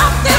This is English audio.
up there.